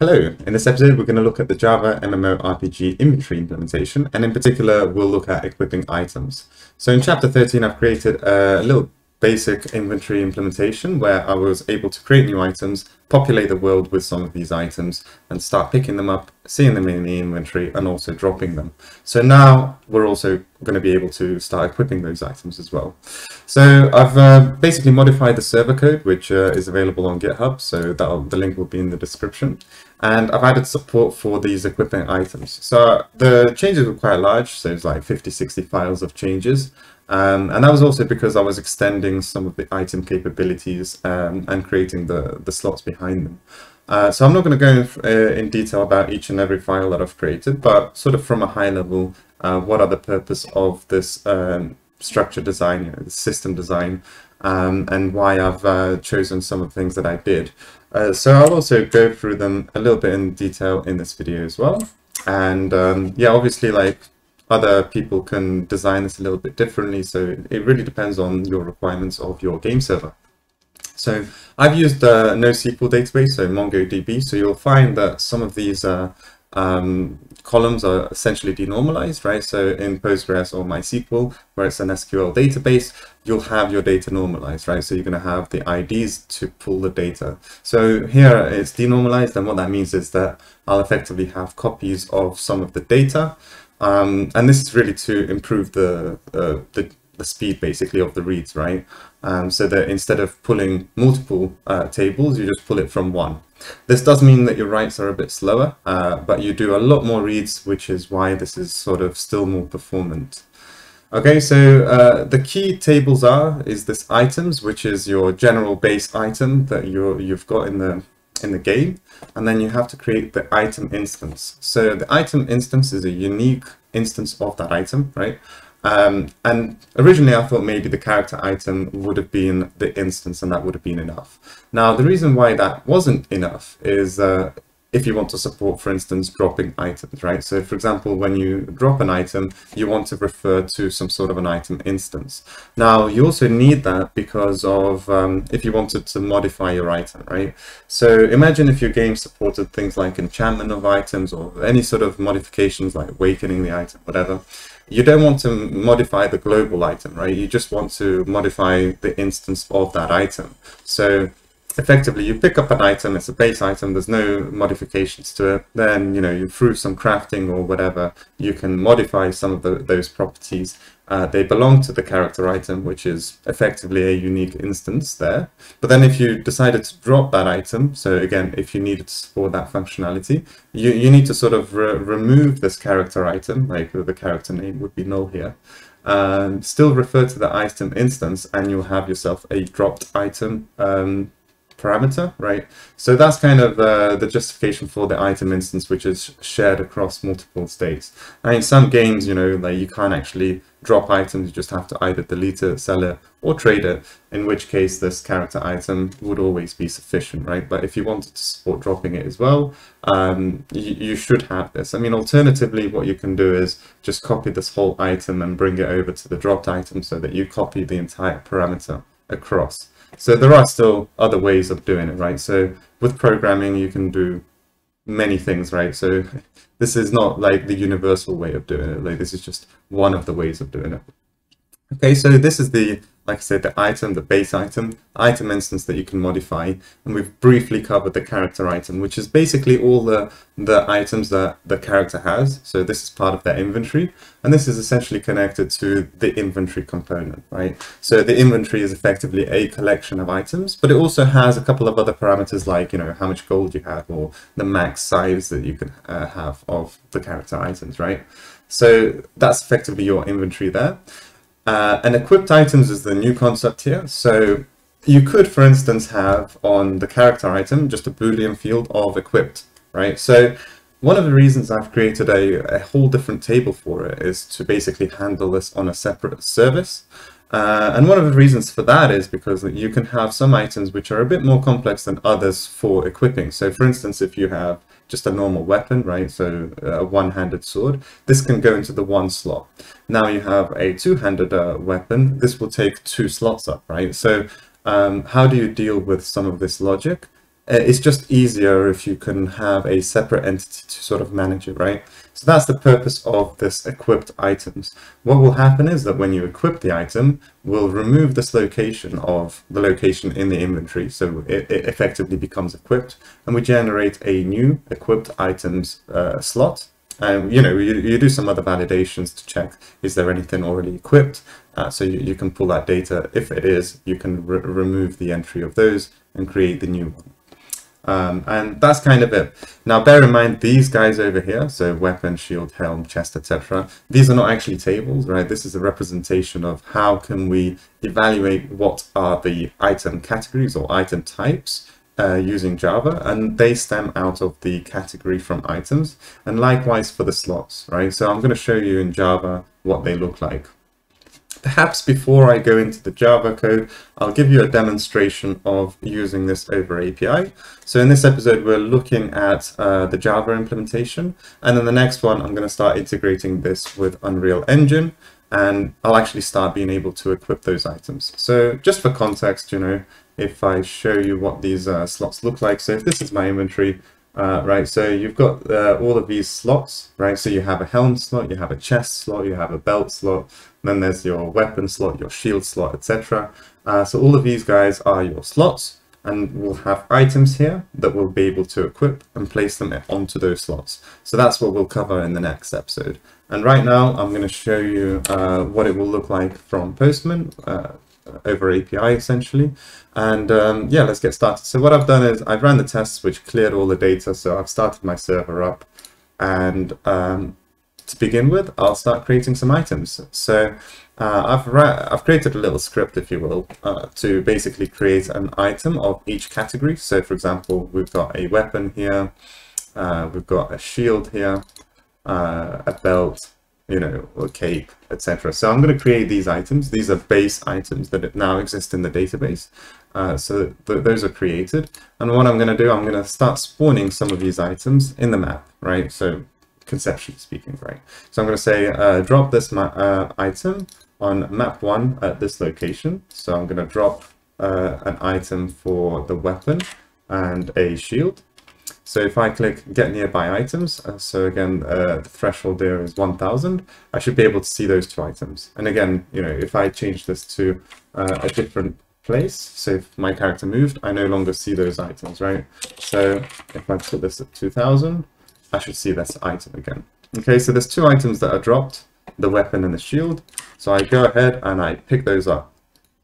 Hello, in this episode we're going to look at the Java MMORPG inventory implementation and in particular we'll look at equipping items. So in chapter 13 I've created a little basic inventory implementation where I was able to create new items, populate the world with some of these items and start picking them up, seeing them in the inventory and also dropping them. So now we're also going to be able to start equipping those items as well. So I've uh, basically modified the server code which uh, is available on GitHub so the link will be in the description and I've added support for these equipping items. So the changes were quite large so it's like 50 60 files of changes um, and that was also because I was extending some of the item capabilities um, and creating the, the slots behind them. Uh, so I'm not going to go in, uh, in, detail about each and every file that I've created, but sort of from a high level, uh, what are the purpose of this um, structure design, you know, system design, um, and why I've uh, chosen some of the things that I did. Uh, so I'll also go through them a little bit in detail in this video as well. And um, yeah, obviously like other people can design this a little bit differently. So it really depends on your requirements of your game server. So I've used the NoSQL database, so MongoDB. So you'll find that some of these uh, um, columns are essentially denormalized, right? So in Postgres or MySQL, where it's an SQL database, you'll have your data normalized, right? So you're going to have the IDs to pull the data. So here it's denormalized, and what that means is that I'll effectively have copies of some of the data, um, and this is really to improve the, uh, the, the speed basically of the reads, right? Um, so that instead of pulling multiple uh, tables, you just pull it from one. This does mean that your writes are a bit slower, uh, but you do a lot more reads, which is why this is sort of still more performant. Okay, so uh, the key tables are is this items, which is your general base item that you you've got in the in the game and then you have to create the item instance. So the item instance is a unique instance of that item, right? Um, and originally I thought maybe the character item would have been the instance and that would have been enough. Now the reason why that wasn't enough is uh, if you want to support, for instance, dropping items, right? So for example, when you drop an item, you want to refer to some sort of an item instance. Now, you also need that because of um, if you wanted to modify your item, right? So imagine if your game supported things like enchantment of items or any sort of modifications like awakening the item, whatever. You don't want to modify the global item, right? You just want to modify the instance of that item. So effectively you pick up an item, it's a base item, there's no modifications to it, then, you know, you through some crafting or whatever, you can modify some of the, those properties. Uh, they belong to the character item, which is effectively a unique instance there. But then if you decided to drop that item, so again, if you needed to support that functionality, you, you need to sort of re remove this character item, like the character name would be null here, and still refer to the item instance, and you'll have yourself a dropped item um, parameter, right? So that's kind of uh, the justification for the item instance, which is shared across multiple states. Now, in some games, you know, like you can't actually drop items, you just have to either delete it, sell it, or trade it, in which case this character item would always be sufficient, right? But if you wanted to support dropping it as well, um, you, you should have this. I mean, alternatively, what you can do is just copy this whole item and bring it over to the dropped item so that you copy the entire parameter across. So there are still other ways of doing it, right? So with programming, you can do many things, right? So this is not like the universal way of doing it. Like this is just one of the ways of doing it. Okay, so this is the like I said, the item, the base item, item instance that you can modify. And we've briefly covered the character item, which is basically all the, the items that the character has. So this is part of their inventory. And this is essentially connected to the inventory component, right? So the inventory is effectively a collection of items, but it also has a couple of other parameters like, you know, how much gold you have or the max size that you can uh, have of the character items, right? So that's effectively your inventory there. Uh, and equipped items is the new concept here. So you could, for instance, have on the character item just a Boolean field of equipped, right? So one of the reasons I've created a, a whole different table for it is to basically handle this on a separate service. Uh, and one of the reasons for that is because you can have some items which are a bit more complex than others for equipping. So for instance, if you have just a normal weapon, right? So a one-handed sword. This can go into the one slot. Now you have a two-handed uh, weapon. This will take two slots up, right? So um, how do you deal with some of this logic? uh, it's just easier if you can have a separate entity to sort of manage it, right? So that's the purpose of this equipped items. What will happen is that when you equip the item, we'll remove this location of the location in the inventory. So it, it effectively becomes equipped and we generate a new equipped items uh, slot um, you know, you, you do some other validations to check, is there anything already equipped? Uh, so you, you can pull that data. If it is, you can re remove the entry of those and create the new one. Um, and that's kind of it. Now, bear in mind these guys over here, so weapon, shield, helm, chest, etc. These are not actually tables, right? This is a representation of how can we evaluate what are the item categories or item types uh, using Java, and they stem out of the category from items, and likewise for the slots, right? So I'm going to show you in Java what they look like. Perhaps before I go into the Java code, I'll give you a demonstration of using this over API. So in this episode, we're looking at uh, the Java implementation, and then the next one, I'm going to start integrating this with Unreal Engine, and I'll actually start being able to equip those items. So just for context, you know, if I show you what these uh, slots look like. So if this is my inventory, uh, right, so you've got uh, all of these slots, right? So you have a helm slot, you have a chest slot, you have a belt slot, then there's your weapon slot, your shield slot, etc. Uh, so all of these guys are your slots, and we'll have items here that we'll be able to equip and place them onto those slots. So that's what we'll cover in the next episode. And right now, I'm going to show you uh, what it will look like from Postman uh, over API essentially. And um, yeah, let's get started. So what I've done is I've ran the tests which cleared all the data. So I've started my server up and um, to begin with, I'll start creating some items. So uh, I've, I've created a little script, if you will, uh, to basically create an item of each category. So for example, we've got a weapon here, uh, we've got a shield here, uh, a belt, you know, a cape, etc. So I'm going to create these items. These are base items that now exist in the database. Uh, so th those are created. And what I'm going to do, I'm going to start spawning some of these items in the map, right? So conceptually speaking, right? So I'm going to say uh, drop this uh, item on map one at this location. So I'm going to drop uh, an item for the weapon and a shield. So if I click get nearby items, uh, so again, uh, the threshold there is 1000, I should be able to see those two items. And again, you know, if I change this to uh, a different place, so if my character moved, I no longer see those items, right? So if I put this at 2000, I should see this item again. Okay, so there's two items that are dropped, the weapon and the shield. So I go ahead and I pick those up.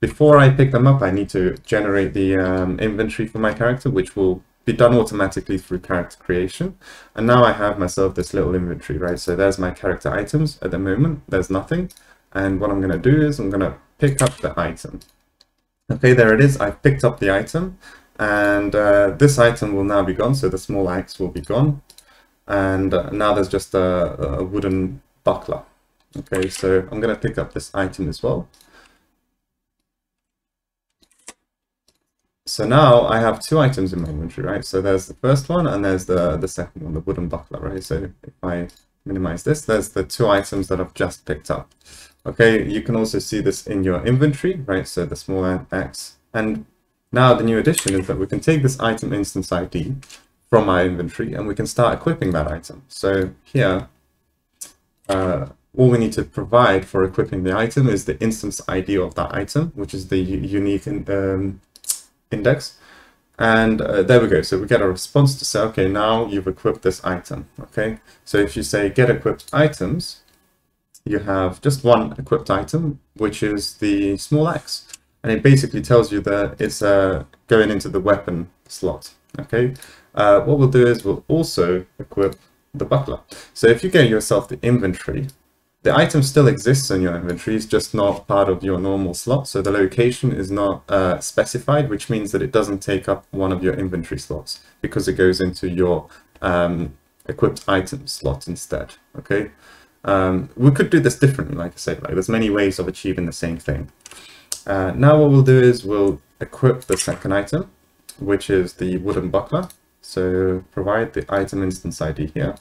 Before I pick them up, I need to generate the um, inventory for my character, which will be done automatically through character creation. And now I have myself this little inventory, right? So there's my character items. At the moment, there's nothing. And what I'm going to do is I'm going to pick up the item. Okay, there it is. I've picked up the item. And uh, this item will now be gone. So the small axe will be gone. And uh, now there's just a, a wooden buckler. Okay, so I'm going to pick up this item as well. So now I have two items in my inventory, right? So there's the first one and there's the, the second one, the wooden buckler, right? So if I minimize this, there's the two items that I've just picked up. Okay, you can also see this in your inventory, right? So the small axe. And now the new addition is that we can take this item instance ID from my inventory and we can start equipping that item. So here, uh, all we need to provide for equipping the item is the instance ID of that item, which is the unique um, index. And uh, there we go. So we get a response to say, okay, now you've equipped this item. Okay. So if you say get equipped items, you have just one equipped item, which is the small axe. And it basically tells you that it's uh, going into the weapon slot. Okay. Uh, what we'll do is we'll also equip the buckler. So if you get yourself the inventory, the item still exists in your inventory, it's just not part of your normal slot. So the location is not uh, specified, which means that it doesn't take up one of your inventory slots because it goes into your um, equipped item slot instead. Okay. Um, we could do this differently, like I said, like there's many ways of achieving the same thing. Uh, now what we'll do is we'll equip the second item, which is the wooden buckler. So provide the item instance ID here.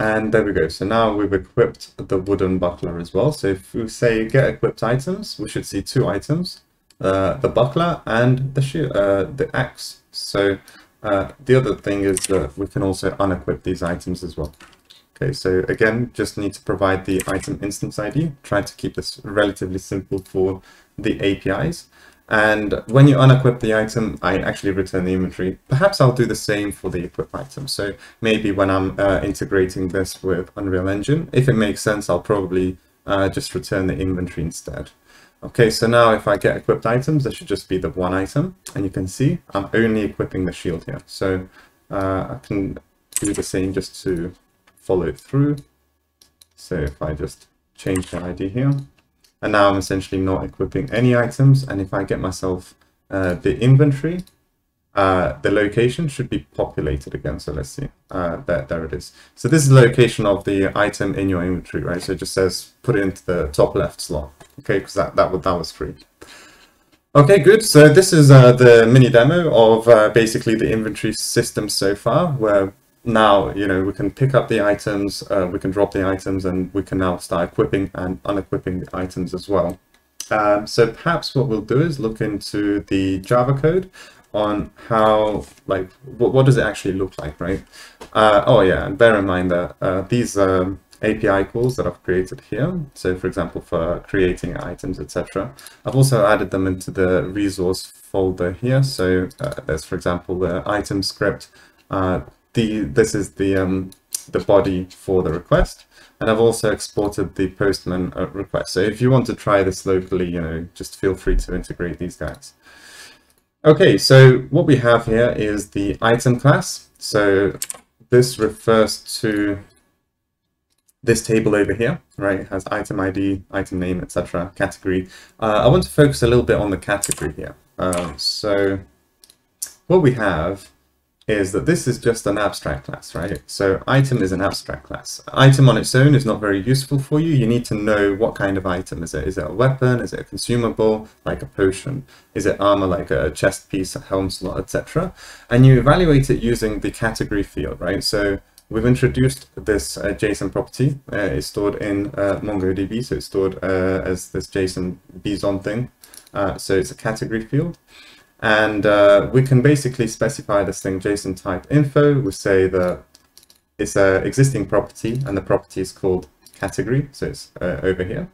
And there we go. So now we've equipped the wooden buckler as well. So if we say get equipped items, we should see two items. uh, the buckler, and the uh, the axe. So uh, the other thing is that we can also unequip these items as well. Okay, so again, just need to provide the item instance ID. Try to keep this relatively simple for the APIs. And when you unequip the item, I actually return the inventory. Perhaps I'll do the same for the equip item. So maybe when I'm uh, integrating this with Unreal Engine, if it makes sense, I'll probably uh, just return the inventory instead. Okay, so now if I get equipped items, there should just be the one item. And you can see I'm only equipping the shield here. So uh, I can do the same just to follow it through. So if I just change the ID here, and now I'm essentially not equipping any items. And if I get myself uh, the inventory, uh, the location should be populated again. So let's see, uh, there, there it is. So this is the location of the item in your inventory, right? So it just says put it into the top left slot, okay? Because that, that, that was free. Okay, good. So this is uh, the mini demo of uh, basically the inventory system so far, where now, you know, we can pick up the items, uh, we can drop the items, and we can now start equipping and unequipping the items as well. Um, so perhaps what we'll do is look into the Java code on how, like, what, what does it actually look like, right? Uh, oh yeah, and bear in mind that uh, these um, API calls that I've created here, so for example, for creating items, etc., I've also added them into the resource folder here. So uh, there's, for example, the item script uh, the this is the um, the body for the request. And I've also exported the postman uh, request. So if you want to try this locally, you know, just feel free to integrate these guys. Okay, so what we have here is the item class. So this refers to this table over here, right? It has item ID, item name, etc., category. Uh, I want to focus a little bit on the category here. Uh, so what we have is that this is just an abstract class, right? So item is an abstract class. Item on its own is not very useful for you. You need to know what kind of item is it. Is it a weapon? Is it a consumable, like a potion? Is it armor, like a chest piece, a helm slot, etc.? And you evaluate it using the category field, right? So we've introduced this uh, JSON property. Uh, it's stored in uh, MongoDB, so it's stored uh, as this JSON BSON thing. Uh, so it's a category field. And uh, we can basically specify this thing JSON type info. We say that it's an existing property and the property is called category. So it's uh, over here.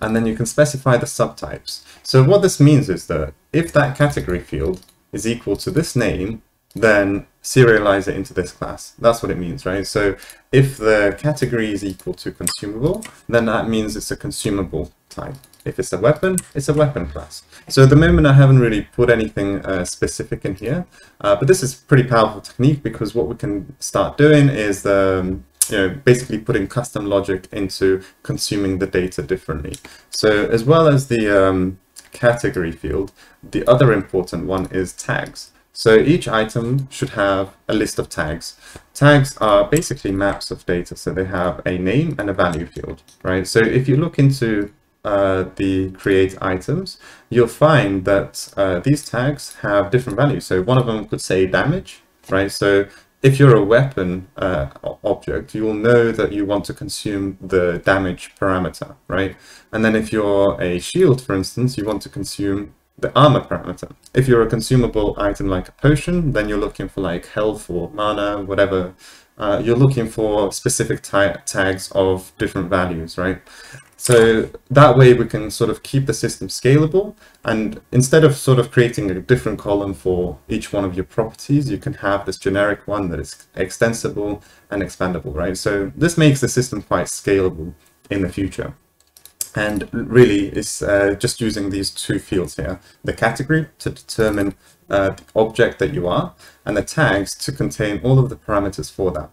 And then you can specify the subtypes. So what this means is that if that category field is equal to this name, then serialize it into this class. That's what it means, right? So if the category is equal to consumable, then that means it's a consumable type. If it's a weapon, it's a weapon class. So at the moment, I haven't really put anything uh, specific in here, uh, but this is pretty powerful technique because what we can start doing is um, you know, basically putting custom logic into consuming the data differently. So as well as the um, category field, the other important one is tags. So each item should have a list of tags. Tags are basically maps of data. So they have a name and a value field, right? So if you look into uh, the create items, you'll find that uh, these tags have different values. So one of them could say damage, right? So if you're a weapon uh, object, you'll know that you want to consume the damage parameter, right? And then if you're a shield, for instance, you want to consume the armor parameter. If you're a consumable item like a potion, then you're looking for like health or mana, whatever. Uh, you're looking for specific tags of different values, right? So that way we can sort of keep the system scalable and instead of sort of creating a different column for each one of your properties, you can have this generic one that is extensible and expandable, right? So this makes the system quite scalable in the future. And really is uh, just using these two fields here, the category to determine uh, the object that you are and the tags to contain all of the parameters for that.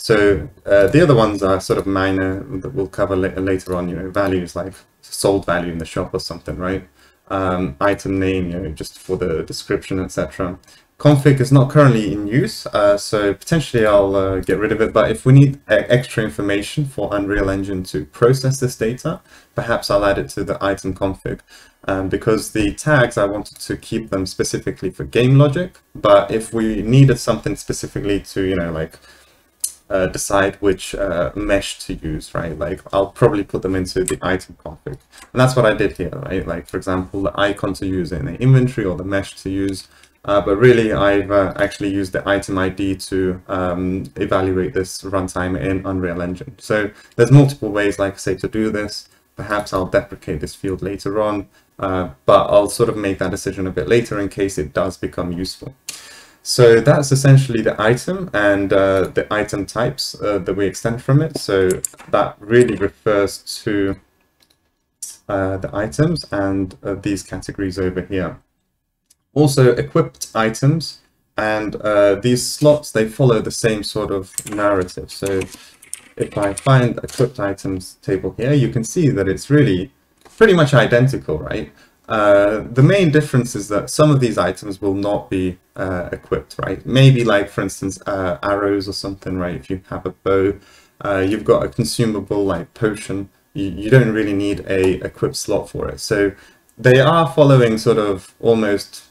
So uh, the other ones are sort of minor that we'll cover later on, you know, values like sold value in the shop or something, right? Um, item name, you know, just for the description, etc. Config is not currently in use, uh, so potentially I'll uh, get rid of it. But if we need extra information for Unreal Engine to process this data, perhaps I'll add it to the item config. Um, because the tags, I wanted to keep them specifically for game logic. But if we needed something specifically to, you know, like uh, decide which uh, mesh to use, right? Like I'll probably put them into the item config. And that's what I did here, right? Like for example, the icon to use in the inventory or the mesh to use. Uh, but really, I've uh, actually used the item ID to um, evaluate this runtime in Unreal Engine. So there's multiple ways, like I say, to do this. Perhaps I'll deprecate this field later on, uh, but I'll sort of make that decision a bit later in case it does become useful. So that's essentially the item and uh, the item types uh, that we extend from it. So that really refers to uh, the items and uh, these categories over here. Also equipped items and uh, these slots, they follow the same sort of narrative. So if I find equipped items table here, you can see that it's really pretty much identical, right? Uh, the main difference is that some of these items will not be uh, equipped, right? Maybe like, for instance, uh, arrows or something, right? If you have a bow, uh, you've got a consumable like potion, you, you don't really need a equip slot for it. So they are following sort of almost,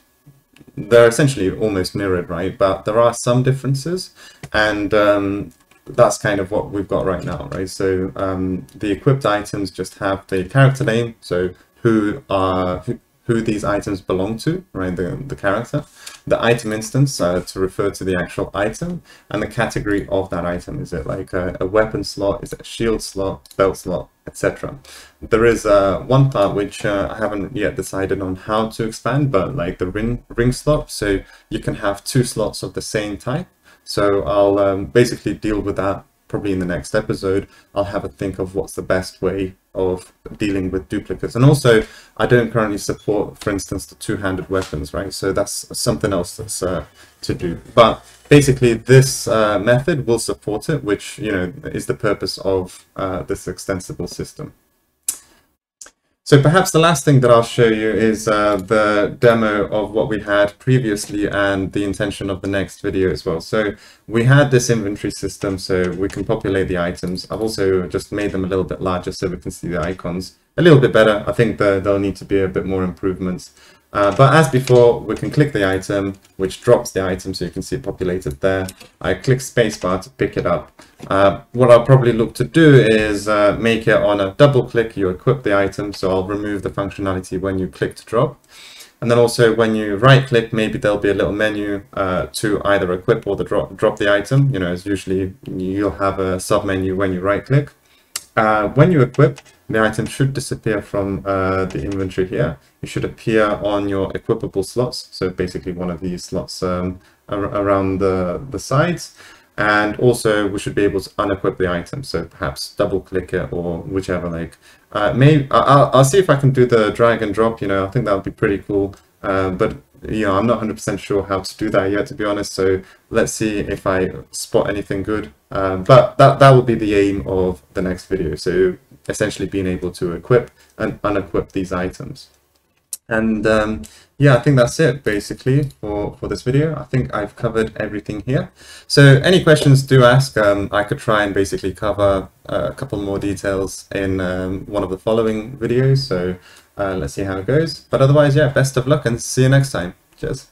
they're essentially almost mirrored, right? But there are some differences and um, that's kind of what we've got right now, right? So um, the equipped items just have the character name, so who are who, who these items belong to, right? The, the character, the item instance uh, to refer to the actual item, and the category of that item. Is it like a, a weapon slot? Is it a shield slot, belt slot, etc. There is uh, one part which uh, I haven't yet decided on how to expand, but like the ring ring slot, so you can have two slots of the same type. So I'll um, basically deal with that probably in the next episode, I'll have a think of what's the best way of dealing with duplicates. And also, I don't currently support, for instance, the two-handed weapons, right? So that's something else that's uh, to do. But basically, this uh, method will support it, which, you know, is the purpose of uh, this extensible system. So perhaps the last thing that I'll show you is uh, the demo of what we had previously and the intention of the next video as well. So we had this inventory system so we can populate the items. I've also just made them a little bit larger so we can see the icons a little bit better. I think the, there'll need to be a bit more improvements. Uh, but as before, we can click the item, which drops the item so you can see it populated there. I click spacebar to pick it up. Uh, what I'll probably look to do is uh, make it on a double click, you equip the item. So I'll remove the functionality when you click to drop. And then also when you right click, maybe there'll be a little menu uh, to either equip or the drop, drop the item. You know, as usually you'll have a sub menu when you right click. Uh, when you equip, the item should disappear from uh, the inventory here. It should appear on your equipable slots. So basically one of these slots um, ar around the, the sides. And also we should be able to unequip the item. So perhaps double click it or whichever like. Uh, maybe I'll, I'll see if I can do the drag and drop, you know, I think that would be pretty cool. Uh, but you know, I'm not 100% sure how to do that yet, to be honest. So let's see if I spot anything good. Um, but that, that will be the aim of the next video. So essentially being able to equip and unequip these items. And um, yeah, I think that's it basically for, for this video. I think I've covered everything here. So any questions do ask. Um, I could try and basically cover uh, a couple more details in um, one of the following videos. So uh, let's see how it goes. But otherwise, yeah, best of luck and see you next time. Cheers.